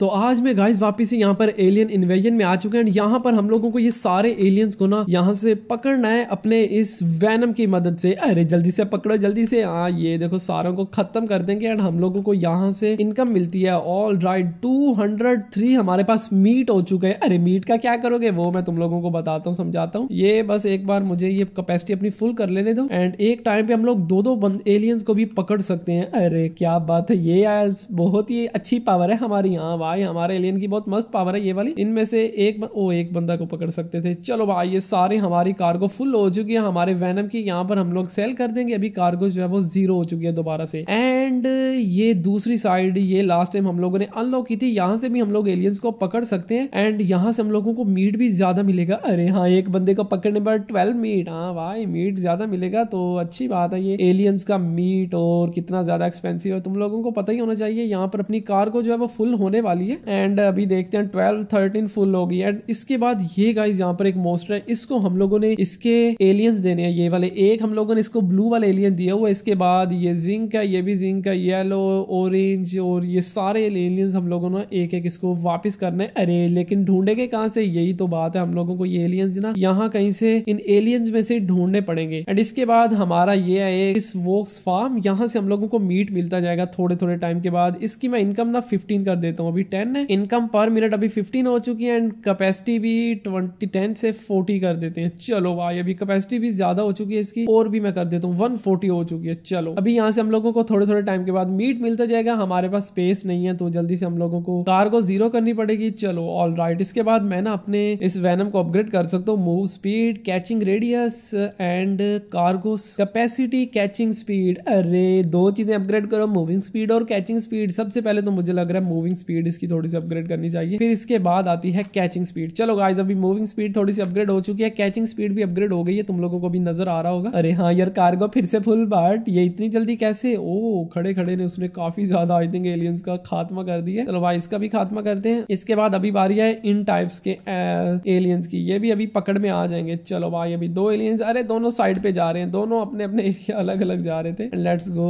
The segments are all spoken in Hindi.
तो आज मैं गाइस वापिस से यहाँ पर एलियन इन्वेजन में आ चुके हैं यहाँ पर हम लोगों को ये सारे एलियंस को ना यहाँ से पकड़ना है अपने इस वैनम की मदद से। अरे जल्दी से पकड़ो, जल्दी से। हाँ ये देखो सारों को खत्म कर देंगे एंड हम लोगों को यहाँ से इनकम मिलती है। All right two hundred three हमारे पास मीट हो चुके हैं। अरे मीट का क्या करोगे? वो मैं तुम लोगों को बताता हूँ, समझाता हूँ। ये बस एक बार मुझे ये कैपेसिटी अपनी फुल कर लेने दो एंड एक टाइम पे हम लोग दो दो एलियंस को भी पकड़ सकते हैं। अरे क्या बात है, ये बहुत ही अच्छी पावर है हमारी। यहाँ भाई, हमारे एलियन की बहुत मस्त पावर है ये वाली। इनमें से एक ओ, एक बंदा को पकड़ सकते थे। चलो भाई, ये सारे हमारी कार्गो फुल हो चुकी है। हमारे वैनम की यहाँ पर हम लोग सेल कर देंगे। अभी कार्गो जो है वो ज़ीरो हो चुकी है दोबारा से। एंड ये दूसरी साइड ये लास्ट टाइम हम लोगों ने अनलॉक की थी। यहाँ से भी हम लोग एलियंस को पकड़ सकते हैं। एंड यहाँ से हम लोगों को मीट भी ज़्यादा मिलेगा। अरे हाँ एक बंदे को पकड़ने पर ट्वेल्व मीट हाँ भाई मीट ज़्यादा मिलेगा तो अच्छी बात है ये। एलियंस का मीट और कितना ज़्यादा एक्सपेंसिव है। तुम लोगों को पता ही होना चाहिए, यहाँ पर अपनी कार को जो है वो फुल होने वाली है। एंड अभी देखते हैं ट्वेल्व थर्टीन फुल होगी एंड इसके बाद ये गाइज़ यहाँ पर एक मोस्टर है। इसको हम लोगों ने इसके एलियंस देने हैं। ये वाले एक हम लोगों ने इसको ब्लू वाले एलियन दिया हुआ इसके बाद ये जिंक है, ये भी जिंक है येलो ऑरेंज और ये सारे एलियंस हम लोगों ने एक एक इसको वापस करना अरे, लेकिन ढूंढेगे कहाँ से? यही तो बात है। हम लोगों को ये एलियंस ना यहाँ कहीं से इन एलियंस में से ढूँढने पड़ेंगे। एंड इसके बाद हमारा ये है इस वोक्स फार्म यहाँ से हम लोगों को मीट मिलता जाएगा थोड़े थोड़े टाइम के बाद। इसकी मैं इनकम ना फिफ्टीन कर देता हूँ। अभी टेन है। इनकम पर मिनट अभी फिफ्टीन हो चुकी है एंड कैपेसिटी भी ट्वेंटी टेन से फोर्टी कर देते हैं। चलो भाई, अभी कैपेसिटी भी ज़्यादा हो चुकी है इसकी, और भी मैं कर देता हूँ। वन फोर्टी हो चुकी है, चलो। अभी यहाँ से हम लोगों को थोड़े थोड़े टाइम के बाद मीट मिलता जाएगा। हमारे पास स्पेस नहीं है तो जल्दी से हम लोगों को कार को ज़ीरो करनी पड़ेगी। चलो ऑल राइट इसके बाद मैं ना अपने इस वैनम को अपग्रेड कर सकता हूँ। Move speed catching radius and cargo capacity catching speed अरे, दो चीज़ें अपग्रेड करो। मूविंग स्पीड और कैचिंग स्पीड सबसे पहले तो मुझे लग रहा है मूविंग स्पीड इसकी थोड़ी सी अपग्रेड करनी चाहिए। फिर इसके बाद आती है कैचिंग स्पीड चलो गाइस अभी मूविंग स्पीड थोड़ी सी अपग्रेड हो चुकी है। कैचिंग स्पीड भी अपग्रेड हो गई है। तुम लोगों को भी नज़र आ रहा होगा। अरे हाँ यार कार्गो फिर से फुल बट ये इतनी जल्दी कैसे? ओ खड़े खड़े ने उसने काफ़ी ज़्यादा आई थिंक एलियंस का खात्मा कर दिया चलो भाई, इसका भी खात्मा करते हैं। इसके बाद अभी बारी है इन टाइप्स के एलियंस की। ये भी अभी पकड़ में आ जाएँगे। चलो भाई, अभी दो एलियंस अरे, दोनों साइड पे जा रहे हैं। दोनों अपने अपने एरिया अलग अलग जा रहे थे। लेट्स गो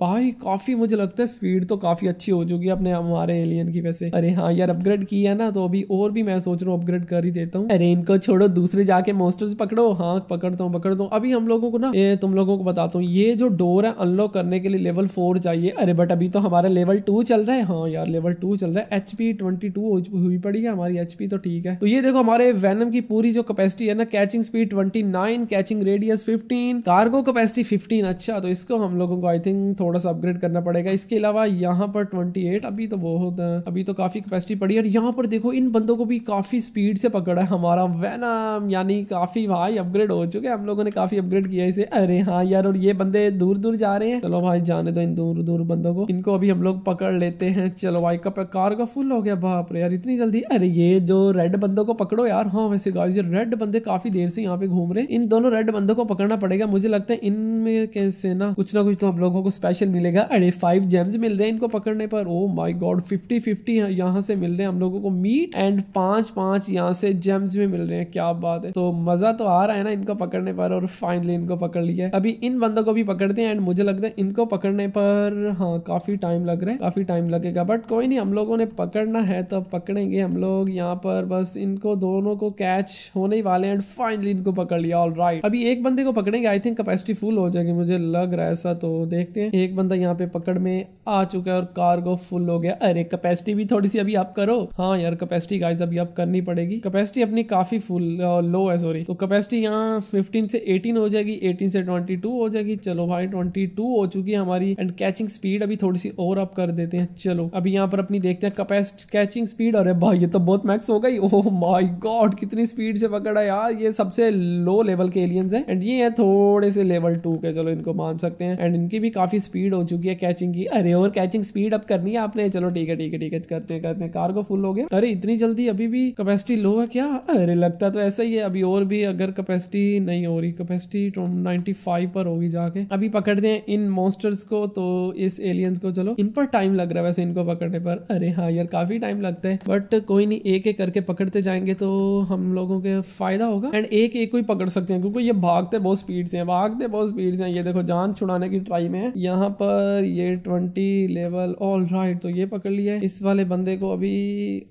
भाई, काफ़ी मुझे लगता है स्पीड तो काफ़ी अच्छी हो चुकी है अपने हमारे एलियन की वैसे। अरे हाँ यार अपग्रेड की है ना तो अभी और भी मैं सोच रहा हूँ अपग्रेड कर ही देता हूँ। अरे इनको छोड़ो, दूसरे जाके मोस्टर्स पकड़ो। हाँ पकड़ता हूँ पकड़ता हूँ अभी हम लोगों को ना, ये तुम लोगों को बताता हूँ, ये जो डोर है अनलॉक करने के लिए लेवल फोर चाहिए। अरे बट अभी तो हमारा लेवल टू चल रहा है। हाँ यार लेवल टू चल रहा है। एच पी ट्वेंटी टू हुई पड़ी है हमारी। एच पी तो ठीक है। तो ये देखो हमारे वैनम की पूरी जो कैपेसिटी है ना catching speed twenty nine catching radius fifteen cargo capacity fifteen अच्छा तो इसको हम लोगों को आई थिंक थोड़ा सा अपग्रेड करना पड़ेगा। इसके अलावा यहाँ पर ट्वेंटी एट अभी तो बहुत अभी तो काफ़ी कैपेसिटी पड़ी है। और यहाँ पर देखो, इन बंदों को भी काफ़ी स्पीड से पकड़ा है हमारा वैनम यानी काफ़ी भाई अपग्रेड हो चुके हैं। हम लोगों ने काफ़ी अपग्रेड किया इसे। अरे हाँ यार, और ये बंदे दूर दूर जा रहे हैं। चलो भाई, जाने दो इन दूर दूर बंदों को। इनको अभी हम लोग पकड़ लेते हैं। चलो भाई कप कार का फुल हो गया? बाप रे यार, इतनी जल्दी। अरे ये जो रेड बंदों को पकड़ो यार। हाँ वैसे गाइस ये रेड बंदे काफ़ी देर से यहाँ पे घूम रहे हैं। इन दोनों रेड बंदों को पकड़ना पड़ेगा। मुझे लगता है इनमें कैसे ना कुछ ना कुछ तो हम लोगों को स्पेशल मिलेगा। अरे फाइव जेम्स मिल रहे हैं इनको पकड़ने पर। Oh my god fifty fifty यहाँ से मिल रहे हैं हम लोगों को मीट एंड पाँच पाँच यहाँ से जेम्स भी मिल रहे हैं, क्या बात है। तो मज़ा तो आ रहा है ना इनको पकड़ने पर और फाइनली इनको पकड़ लिया अभी इन बंदों को भी पकड़ते हैं एंड मुझे लगता है इनको पकड़ने पर हाँ काफ़ी टाइम लग रहा है, काफ़ी टाइम लगेगा। बट कोई नहीं, हम लोगों ने पकड़ना है तो पकड़ेंगे हम लोग यहाँ पर। बस इनको दोनों को कैच होने ही वाले एंड फाइनली इनको पकड़ लिया ऑल राइट अभी एक बंदे को पकड़ेंगे आई थिंक कैपेसिटी फुल हो जाएगी, मुझे लग रहा है ऐसा तो देखते हैं। एक बंदा यहाँ पे पकड़ में आ चुका है और कार्गो फुल हो गया। अरे कैपेसिटी भी थोड़ी सी अभी आप करो। हाँ यार कैपेसिटी गाइस अभी आप करनी पड़ेगी। कैपेसिटी अपनी काफ़ी फुल लो है सॉरी तो कैपेसिटी यहाँ फिफ्टीन से एटीन हो जाएगी एटीन से ट्वेंटी टू हो जाएगी। चलो भाई ट्वेंटी टू हो चुकी है हमारी। एंड कैचिंग स्पीड अभी थोड़ी सी और अप कर देते हैं। चलो, अभी यहाँ पर अपनी देखते हैं कैपेसिटी कैचिंग स्पीड अरे भाई, ये तो बहुत मैक्स हो गई। ओह माय गॉड कितनी स्पीड से पकड़ा यार। ये सबसे लो लेवल के एलियंस हैं। एंड ये है थोड़े से लेवल टू के। चलो इनको मान सकते हैं। एंड इनकी भी काफ़ी स्पीड हो चुकी है कैचिंग की। अरे और कैचिंग स्पीड अब करनी है आपने? चलो ठीक है। ठीक है ठीक है करते करते। हैं कार को फुल हो गया। अरे, इतनी जल्दी अभी भी कैपेसिटी लो है क्या? अरे, लगता तो ऐसा ही है। अभी और भी अगर कैपेसिटी नहीं हो रही कैपेसिटी नाइनटी फाइव पर होगी जाके। अभी पकड़ते हैं इन मॉन्स्टर्स को तो इस एलियंस को, चलो। इन पर टाइम लग रहा है वैसे इनको पकड़ने पर। अरे हाँ यार, काफ़ी टाइम लगता है। बट कोई नहीं, एक एक करके पकड़ते जाएँगे तो हम लोगों के फ़ायदा होगा। एंड एक एक को ही पकड़ सकते हैं, क्योंकि ये भागते बहुत स्पीड से हैं, भागते बहुत स्पीड से हैं। ये देखो, जान छुड़ाने की ट्राई में है। यहाँ पर ये ट्वेंटी लेवल ऑल राइट तो ये पकड़ लिया इस वाले बंदे को अभी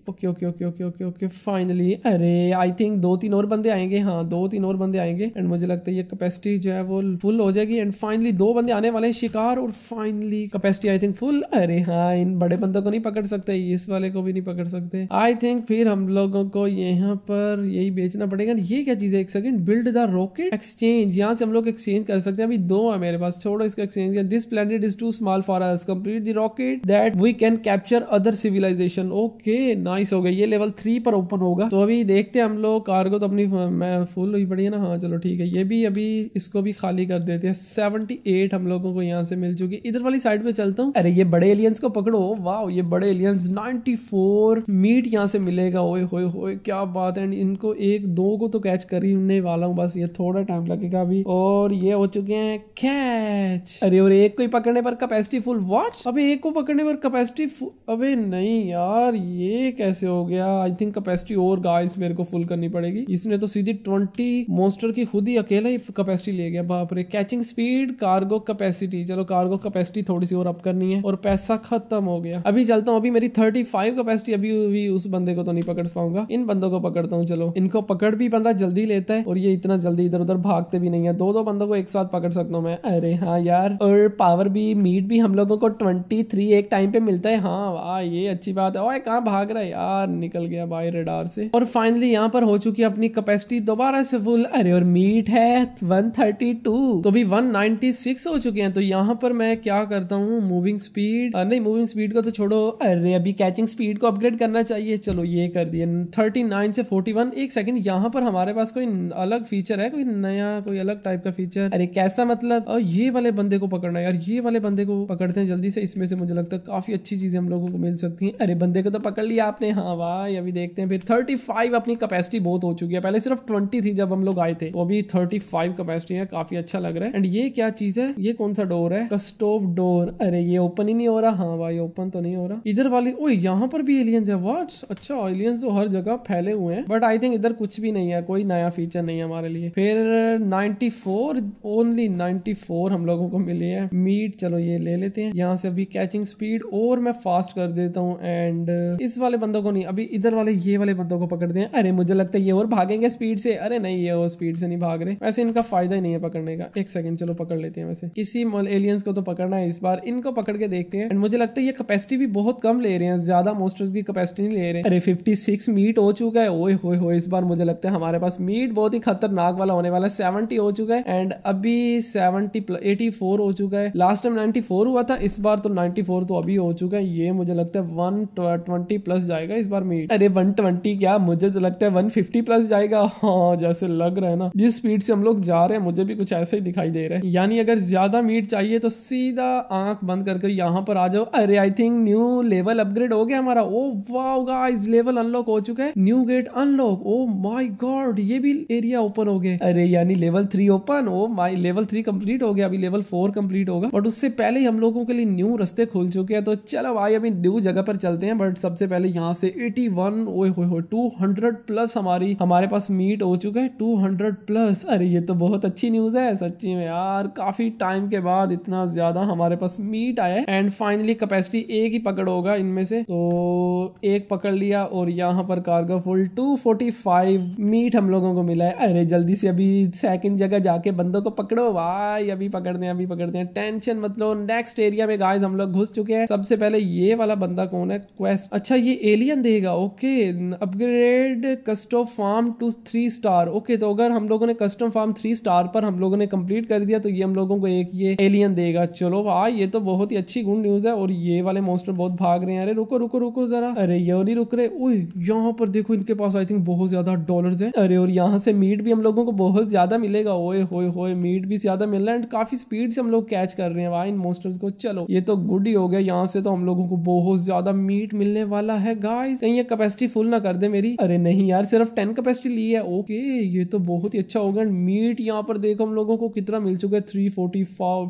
okay okay okay okay okay okay finally अरे आई थिंक दो तीन और बंदे आएँगे। हाँ दो तीन और बंदे आएँगे। एंड मुझे लगता है ये कैपेसिटी जो है वो फुल हो जाएगी। एंड फाइनली दो बंदे आने वाले हैं, शिकार और finally capacity I think full अरे हाँ इन बड़े बंदों को नहीं पकड़ सकते। इस वाले को भी नहीं पकड़ सकते। आई थिंक फिर हम लोगों को यहाँ पर यही बेचना पड़ेगा। ये क्या चीज़ है? एक second build the rocket exchange यहाँ से हम लोग एक्सचेंज कर सकते हैं। अभी दो है मेरे पास। छोड़ो इसका exchange this planet is too small for us complete the rocket that we can capture other civilization okay nice हो गया ये लेवल थ्री पर ओपन होगा। तो अभी देखते हैं हम लोग कार्गो तो अपनी मैं फुल हुई पड़ी है ना? हाँ चलो ठीक है। ये भी अभी इसको भी खाली कर देते हैं। सेवेंटी एट हम लोगों को यहाँ से मिल चुकी इधर वाली साइड पे चलता हूँ। अरे, ये बड़े एलियंस को पकड़ो। वाह ये बड़े एलियंस 94 मीट यहाँ से मिलेगा। ओए, होए होए, क्या बात है। इनको एक, दो को तो कैच कर ही वाला हूँ। बस ये थोड़ा टाइम लगेगा अभी। और ये हो चुके हैं कैच अरे, और एक को ही पकड़ने पर कैपेसिटी फुल वॉट अबे, एक को पकड़ने पर कैपेसिटी अबे नहीं यार, ये कैसे हो गया? आई थिंक कैपेसिटी और गाइस मेरे को फुल करनी पड़ेगी। इसने तो सीधी ट्वेंटी मोस्टर की खुद ही अकेला ही कैपेसिटी ले गया, बाप रे। कैचिंग स्पीड कार्गो कैपेसिटी चलो कार्गो कैपेसिटी थोड़ी सी और अप करनी है और पैसा खत्म हो गया। अभी चलता हूँ, अभी मेरी थर्टी फाइव कैपेसिटी अभी भी उस बंदे को तो नहीं पकड़ पाऊँगा। इन बंदों को पकड़ता हूँ, चलो। इनको पकड़ भी बंदा जल्दी लेता है और ये इतना जल्दी इधर उधर भागते भी नहीं है। दो दो बंदों को एक साथ पकड़ सकता हूँ मैं। अरे हाँ यार, और पावर भी मीट भी हम लोगों को ट्वेंटी थ्री एक टाइम पे मिलता है। हाँ वाह, ये अच्छी बात है। ओए कहाँ भाग रहा है? यार, निकल गया भाई रेडार से। और फाइनली यहाँ पर हो चुकी है अपनी कैपेसिटी दोबारा से फुल अरे, और मीट है 132 तो भी 196 हो चुके हैं। तो यहाँ पर मैं क्या करता हूँ? मूविंग स्पीड नहीं मूविंग स्पीड को तो छोड़ो। अरे, अभी कैचिंग स्पीड को अपग्रेड करना चाहिए। चलो, ये कर दिया। 39 से 41 एक सेकंड यहाँ पर हमारे पास कोई अलग फीचर है? कोई नया, कोई अलग टाइप का फीचर अरे, कैसा मतलब? ये वाले बंदे को पकड़ना यार, ये वाले बंदे को पकड़ते हैं जल्दी से। इसमें से मुझे लगता है काफ़ी अच्छी चीज़ें हम लोगों को मिल सकती है। अरे, बंदे को तो पकड़ लिया आपने। हाँ वाह अभी देखते हैं। फिर थर्टी फाइव अपनी कैपेसिटी बहुत हो चुकी है। पहले सिर्फ़ ट्वेंटी थी जब हम लोग आए थे। तो अभी थर्टी फाइव कैपेसिटी है, काफ़ी अच्छा लग रहा है। एंड ये क्या चीज़ है? ये कौन सा डोर है? कस्टोव डोर अरे, ये ओपन ही नहीं हो रहा। हाँ भाई ओपन तो नहीं हो रहा। इधर वाली ओ यहाँ पर भी एलियंस है। वाट अच्छा एलियंस तो हर जगह फैले हुए हैं। बट आई थिंक इधर कुछ भी नहीं है। कोई नया फीचर नहीं है हमारे लिए। फिर 94 ओनली 94 हम लोगों को मिली है। मीट चलो ये ले लेते हैं। यहाँ से अभी कैचिंग स्पीड और मैं फास्ट कर देता हूँ एंड इस वाले बंदों को नहीं, अभी इधर वाले ये वाले बंदों को पकड़ते हैं अरे, मुझे लगता है ये और भागेंगे स्पीड से। अरे, नहीं, ये और स्पीड से नहीं भाग रहे। वैसे इनका फ़ायदा ही नहीं है पकड़ने का। एक सेकंड चलो पकड़ लेते हैं वैसे। किसी एलियंस को तो पकड़ना है इस बार। इनको पकड़ के देखते हैं। एंड मुझे लगता है ये कैपेसिटी भी बहुत कम ले रहे हैं। ज़्यादा मोस्टर्स की कैपेसिटी नहीं ले रहे। अरे फिफ्टी सिक्स मीट हो चुका है। ओए हो हो इस बार मुझे लगता है हमारे पास मीट बहुत ही खतरनाक वाला होने वाला है। सेवेंटी हो चुका है। एंड अभी सेवेंटी एटी फोर हो चुका है। लास्ट टाइम नाइनटी फोर हुआ था, इस बार तो नाइनटी फोर तो अभी हो चुका है। ये मुझे लगता है वन ट्वेंटी प्लस जाएगा इस बार मीट अरे वन ट्वेंटी क्या? मुझे तो लगता है वन फिफ्टी प्लस जाएगा। हाँ जैसे लग रहा है ना। जिस स्पीड से हम लोग जा रहे हैं, मुझे भी कुछ ऐसा ही दिखाई दे रहा है। यानी अगर ज़्यादा मीट चाहिए तो सीधा आँख बंद करके यहाँ पर आ जाओ। अरे I think new level upgrade हो गया हमारा। Oh wow guys level unlock हो चुका है। New gate unlock oh my god ये भी एरिया ओपन हो गया अरे, यानी level three open oh my level three complete हो गया। अभी लेवल फोर कंप्लीट होगा। बट उससे पहले ही हम लोगों के लिए न्यू रस्ते खुल चुके हैं। तो चलो भाई, अभी न्यू जगह पर चलते हैं बट सबसे पहले यहाँ से 81 ओए हो हो 200 प्लस हमारी, हमारे पास मीट हो चुका है 200 प्लस अरे, ये तो बहुत अच्छी न्यूज़ है, सच्ची में यार, काफ़ी टाइम के बाद इतना ज़्यादा हमारे पास मीट आया है। एंड फाइनली कैपेसिटी एक ही पकड़ होगा इनमें से। तो एक पकड़ लिया और यहाँ पर कार्गो फुल 245 मीट हम लोगों को मिला है। अरे, जल्दी से अभी सेकंड जगह जाके बंदों को पकड़ो, भाई, अभी पकड़ते हैं अभी पकड़ते हैं टेंशन मतलब नेक्स्ट एरिया में गाइस हम लोग घुस चुके हैं। सबसे पहले ये वाला बंदा कौन है? क्वेस्ट अच्छा ये एलियन देगा okay upgrade custom farm to three star okay तो अगर हम लोगों ने कस्टम फार्म थ्री स्टार पर हम लोगों ने कंप्लीट कर दिया तो ये हम लोगों को एक ये एलियन देगा। चलो भाई ये तो बहुत ही अच्छी गुड न्यूज़ है, और ये वाले मोस्टर बहुत भाग रहे हैं। अरे, रुको रुको रुको जरा। अरे, ये नहीं रुक रहे। ओए, यहाँ पर देखो, इनके पास आई थिंक बहुत ज़्यादा डॉलर है। अरे, और यहाँ से मीट भी हम लोगों को बहुत ज़्यादा मिलेगा। ओए, होए होए मीट भी ज़्यादा मिल रहा है एंड काफ़ी स्पीड से हम लोग कैच कर रहे हैं। भाई इन मोस्टर्स को। चलो, ये तो गुड ही हो गया। यहाँ से तो हम लोगों को बहुत ज़्यादा मीट मिलने वाला है गाइस कहीं ये कैपेसिटी फुल ना कर दे मेरी. अरे नहीं यार, सिर्फ़ टेन कैपेसिटी ली है. ओके ये तो बहुत ही अच्छा हो गया. मीट यहाँ पर देखो हम लोगों को कितना मिल चुका है. थ्री फोर्टी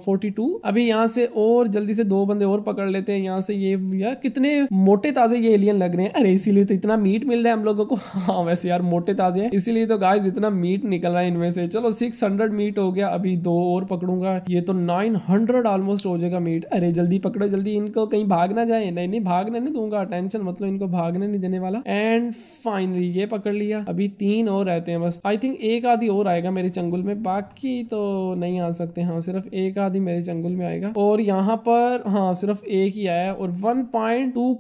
फोर्टी टू अभी यहाँ से और जल्दी से दो बंदे और पकड़ लेते हैं. यहाँ से ये, यार, कितने मोटे ताजे ये एलियन लग रहे हैं. अरे, इसीलिए तो इतना मीट मिल रहा है हम लोगों को. हाँ वैसे यार, मोटे ताजे हैं. इसीलिए तो गाइस इतना मीट निकल रहा है इनमें से. चलो सिक्स हंड्रेड मीट हो गया. अभी दो और पकड़ूँगा. ये तो नाइन हंड्रेड ऑलमोस्ट हो जाएगा मीट अरे, जल्दी पकड़ो, जल्दी इनको कहीं भाग ना जाए. नहीं नहीं नहीं भागने नहीं दूँगा टेंशन मतलब इनको भागने नहीं देने वाला। एंड फाइनली ये पकड़ लिया। अभी तीन और रहते हैं बस। आई थिंक एक आदि और आएगा मेरे चंगुल में। बाकी तो नहीं आ सकते। हाँ सिर्फ़ एक आदि मेरे चंगुल में आएगा। और यहाँ पर हाँ सिर्फ़ एक ही आया और वन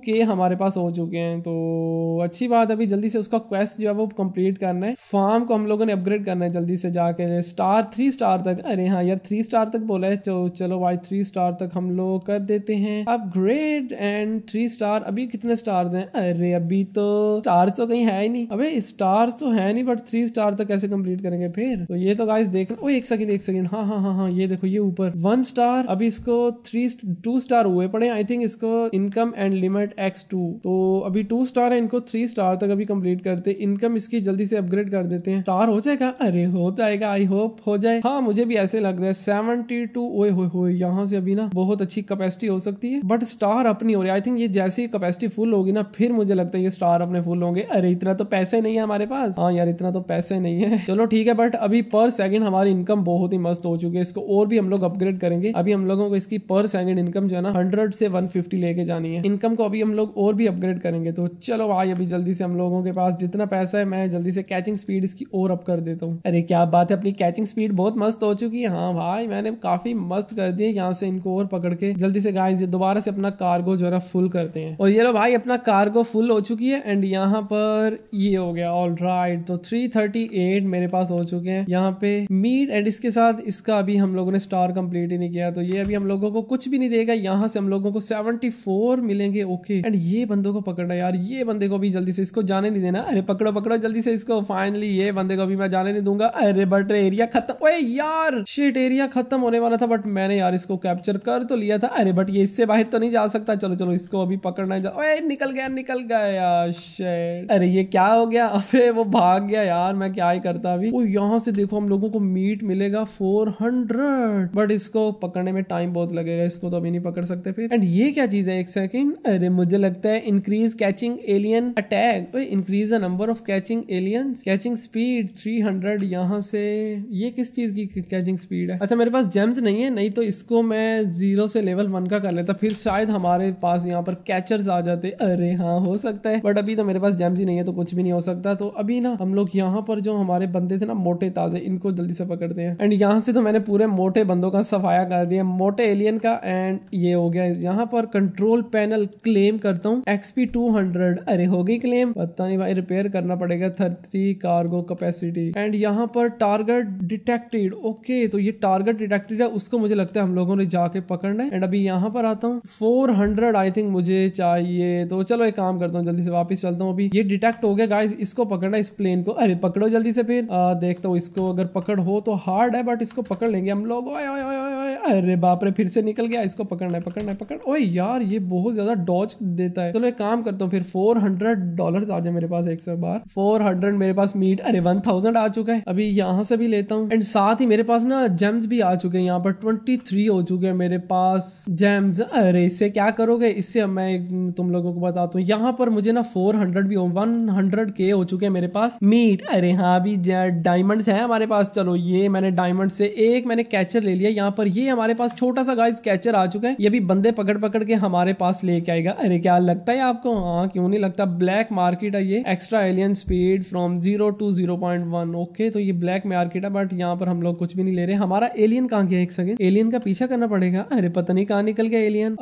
के हमारे पास हो चुके हैं। तो अच्छी बात अभी जल्दी से उसका क्वेस्ट जो है वो कंप्लीट करना है। फार्म को हम लोगों ने अपग्रेड करना है जल्दी से जाके। स्टार थ्री स्टार तक। अरे हाँ यार थ्री स्टार तक बोला है। तो चलो भाई थ्री स्टार तक हम लोग कर देते हैं। अपग्रेड एंड थ्री स्टार अभी कितने स्टार्स हैं? अरे, अभी तो स्टार्स तो कहीं है ही नहीं। अबे स्टार्स तो है नहीं बट थ्री स्टार तक कैसे कंप्लीट करेंगे फिर? तो ये तो गाइस देख ओ एक सेकंड एक सेकंड हाँ हाँ हाँ हाँ ये देखो, ये ऊपर। वन स्टार अभी इसको थ्री टू स्टार हुए पड़े आई थिंक इसको income and limit X two तो अभी टू स्टार है, इनको थ्री स्टार तक अभी कंप्लीट करते। इनकम इसकी जल्दी से अपग्रेड कर देते हैं। स्टार हो जाएगा? अरे, हो जाएगा आई होप हो जाए। हाँ मुझे भी ऐसे लग रहा है। सेवेंटी टू ओए हो यहाँ से अभी ना बहुत अच्छी कैपेसिटी हो सकती है। बट स्टार अपनी हो रही आई थिंक ये जैसी कैपेसिटी फुल होगी ना, फिर मुझे लगता है ये स्टार अपने फुल होंगे। अरे, इतना तो पैसे नहीं है हमारे पास। हाँ यार, इतना तो पैसे नहीं है। चलो ठीक है बट अभी पर सेकंड हमारी इनकम बहुत ही मस्त हो चुकी है। इसको और भी हम लोग अपग्रेड करेंगे। अभी हम लोगों को इसकी पर सेकंड इनकम जो है ना हंड्रेड से वन लेके जानी है। इनकम को अभी हम लोग और भी अपग्रेड करेंगे। तो चलो भाई, अभी जल्दी से हम लोगों के पास जितना पैसा है, मैं जल्दी से कैचिंग स्पीड इसकी और अप कर देता हूँ। अरे, क्या बात है, अपनी कैचिंग स्पीड बहुत मस्त हो चुकी है। हाँ भाई, मैंने काफ़ी मस्त कर दी है यहाँ से इनको और पकड़ के। जल्दी से गाइस दोबारा से अपना कार्गो जो है फुल करते हैं। और ये लो भाई, अपना कार्गो फुल हो चुकी है एंड यहाँ पर ये हो गया। ऑल राइट तो 338 मेरे पास हो चुके हैं। यहाँ पे मीट एंड इसके साथ इसका अभी हम लोगों ने स्टार कंप्लीट ही नहीं किया। तो ये अभी हम लोगों को कुछ भी नहीं देगा। यहाँ से हम लोगों को 74 मिलेंगे ओके एंड ये बंदों को पकड़ना यार, ये बंदे को भी जल्दी से इसको जाने नहीं देना। अरे पकड़ो पकड़ो जल्दी से इसको। फाइनली ये बंदे को भी मैं जाने नहीं दूँगा। अरे बट एरिया खत्म। ओए यार शेट एरिया खत्म होने वाला था बट मैंने यार इसको कैप्चर कर तो लिया था। अरे बट ये इससे बाहर तो नहीं जा सकता। चलो चलो इसको अभी पकड़ना है। ओए, निकल गया निकल गया शेट अरे, ये क्या हो गया? अबे, वो भाग गया यार, मैं क्या ही करता अभी? वो यहाँ से देखो, हम लोगों को मीट मिलेगा फोर हंड्रेड बट इसको पकड़ने में टाइम बहुत लगेगा, इसको तो अभी नहीं पकड़ सकते फिर। एंड ये क्या चीज़ है, एक सेकंड अरे, मुझे लगता है increase catching alien attack increase the number of catching aliens catching speed 300 यहाँ से। ये किस चीज़ की कैचिंग स्पीड है? अच्छा मेरे पास जेम्स नहीं है, नहीं तो इसको मैं ज़ीरो से लेवल वन का कर लेता। फिर शायद हमारे पास यहाँ पर कैचर्स आ जाते। अरे हाँ हो सकता है। बट अभी तो मेरे पास जेम्स ही नहीं है तो कुछ भी नहीं हो सकता। तो अभी ना, हम लोग यहाँ पर जो हमारे बंदे थे ना, मोटे ताजे, इनको जल्दी से पकड़ते हैं। एंड यहाँ से तो मैंने पूरे मोटे बंदों का सफाया कर दिया। मोटे एलियन का एंड ये हो गया। यहाँ पर कंट्रोल पैनल क्लेम करता हूँ। एक्सपी टू अरे, हो गई क्लेम पता नहीं भाई रिपेयर करना पड़ेगा। थर्टी कार्गो कैपेसिटी एंड यहाँ पर टारगेट डिटेक्टेड ओके तो ये टारगेट डिटेक्टेड है, उसको मुझे लगता है हम लोगों ने जाके पकड़ना है। एंड अभी यहाँ पर आता हूँ। फोर हंड्रेड आई थिंक मुझे चाहिए। तो चलो एक काम करता हूँ, जल्दी से वापस चलता हूँ। अभी ये डिटेक्ट हो गया गाइस इसको पकड़ना इस प्लेन को। अरे, पकड़ो जल्दी से फिर। देखता हूँ इसको, अगर पकड़ हो तो हार्ड है बट इसको पकड़ लेंगे हम लोग। अरे बाप रे, फिर से निकल गया। इसको पकड़ना है पकड़ना है, पकड़। ओए यार, ये बहुत ज़्यादा डॉच देता है। चलो एक काम करता हूँ, फिर फोर हंड्रेड डॉलर आ जाए मेरे पास एक सौ बार। फोर हंड्रेड मेरे पास मीट अरे वन थाउज़ेंड आ चुका है। अभी यहाँ से भी लेता हूँ। एंड साथ ही मेरे पास ना जेम्स भी आ चुके हैं यहाँ पर। ट्वेंटी थ्री हो चुके हैं मेरे पास जेम्स अरे इससे क्या करोगे? इससे मैं तुम लोगों को बताता हूँ। यहाँ पर मुझे ना फोर हंड्रेड भी वन हंड्रेड के हो चुके हैं मेरे पास। मीट अरे हाँ अभी डायमंड्स है हमारे पास। चलो ये मैंने डायमंड से एक मैंने कैचर ले लिया। यहाँ पर ये हमारे पास छोटा सा गाइस कैचर आ चुका है। ये भी बंदे पकड़ पकड़ के हमारे पास लेके आएगा। अरे क्या लगता है आपको? हाँ क्यों नहीं लगता? ब्लैक मार्केट है ये। Extra alien speed from zero to zero point one okay तो ये ब्लैक मार्केट है बट यहाँ पर हम लोग कुछ भी नहीं ले रहे। हमारा एलियन कहाँ गया एक सेकंड एलियन का पीछा करना पड़ेगा। अरे पता नहीं कहाँ निकल गया एलियन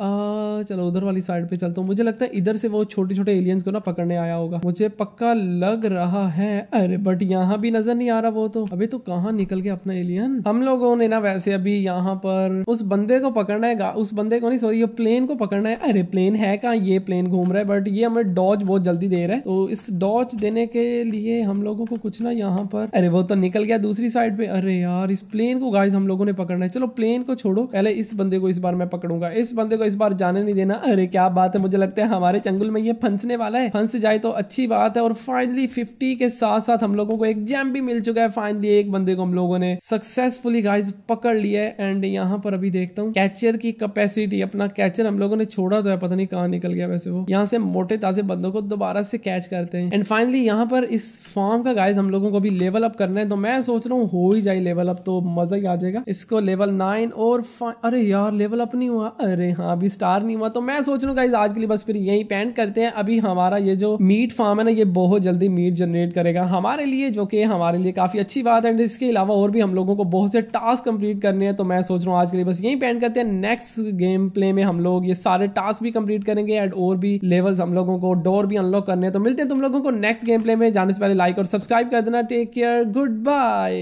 चलो उधर वाली साइड पे चलता हूँ। मुझे लगता है इधर से वो छोटे छोटे एलियंस को ना पकड़ने आया होगा। मुझे पक्का लग रहा है। अरे बट यहाँ भी नज़र नहीं आ रहा वो तो। अभी तो कहाँ निकल गया अपना एलियन हम लोगों ने ना वैसे अभी यहाँ पर उस बंदे को पकड़ना है उस बंदे को नहीं सॉरी ये प्लेन को पकड़ना है। अरे प्लेन है कहाँ? ये प्लेन घूम रहा है बट ये हमें डॉज बहुत जल्दी दे रहा है। तो इस डॉज देने के लिए हम लोगों को कुछ ना यहाँ पर, अरे, वो तो निकल गया दूसरी साइड पे। अरे, यार, इस प्लेन को गाइस हम लोगों ने पकड़ना है। चलो प्लेन को छोड़ो। पहले इस बंदे को इस बार मैं पकड़ूँगा। इस बंदे को इस बार जाने नहीं देना। अरे, क्या बात है? मुझे लगता है हमारे चंगुल में ये फंसने वाला है। फंस जाए तो अच्छी बात है। और फाइनली फिफ्टी के साथ साथ हम लोगों को एक जैम भी मिल चुका है। फाइनली एक बंदे को हम लोगों ने सक्सेसफुली गाइज़ पकड़ लिया है। एंड यहाँ पर अभी देखता हूँ कैचर की कैपेसिटी अपना कैचर हम लोगों ने छोड़ा तो है। पता नहीं कहाँ निकल गया वैसे वो। यहाँ से मोटे ताजे बंदों को दोबारा से कैच करते हैं। एंड फाइनली यहाँ पर इस फॉर्म का गाइस हम लोगों को भी लेवल अप करना है। तो मैं सोच रहा हूँ, हो ही जाए लेवल अप तो मज़ा ही आ जाएगा। इसको लेवल नाइन और अरे यार लेवल अप नहीं हुआ। अरे हाँ अभी स्टार नहीं हुआ। तो मैं मैं सोच रहा हूँ आज के लिए बस फिर यही पेंट करते हैं। अभी हमारा ये जो मीट फार्म है ना, ये बहुत जल्दी मीट जनरेट करेगा। हमारे लिए, जो कि हमारे लिए काफ़ी अच्छी बात है इसके अलावा और भी हम लोगों को बहुत से टास्क कंप्लीट करने हैं तो मैं सोच रहा हूँ, आज के लिए बस यही पेंट करते हैं। नेक्स्ट गेम प्ले में हम लोग ये सारे टास्क भी कंप्लीट करेंगे एंड और भी लेवल्स हम लोगों को डोर भी अनलॉक करने हैं। तो मिलते हैं तुम लोगों को नेक्स्ट गेम प्ले में। जाने से पहले लाइक और सब्सक्राइब कर देना। Take care good bye